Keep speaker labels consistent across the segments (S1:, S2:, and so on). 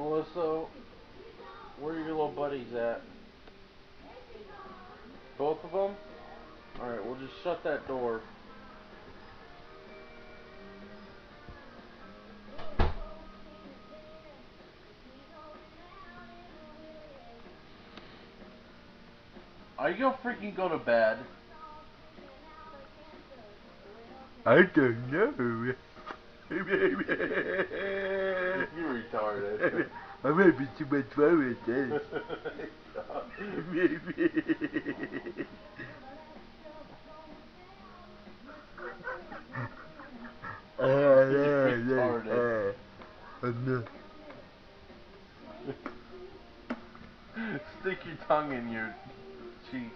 S1: Melissa, where are your little buddies at? Both of them? Alright, we'll just shut that door. Are you gonna freaking go to bed?
S2: I don't know.
S1: You're retarded.
S2: I might be too much fun with this. Ah,
S1: retarded.
S2: ah, no.
S1: Stick your tongue in your cheek.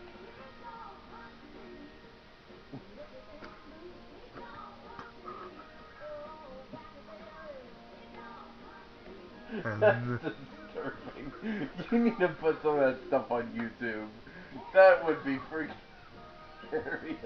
S1: That's disturbing. You need to put some of that stuff on YouTube. That would be freaking scary.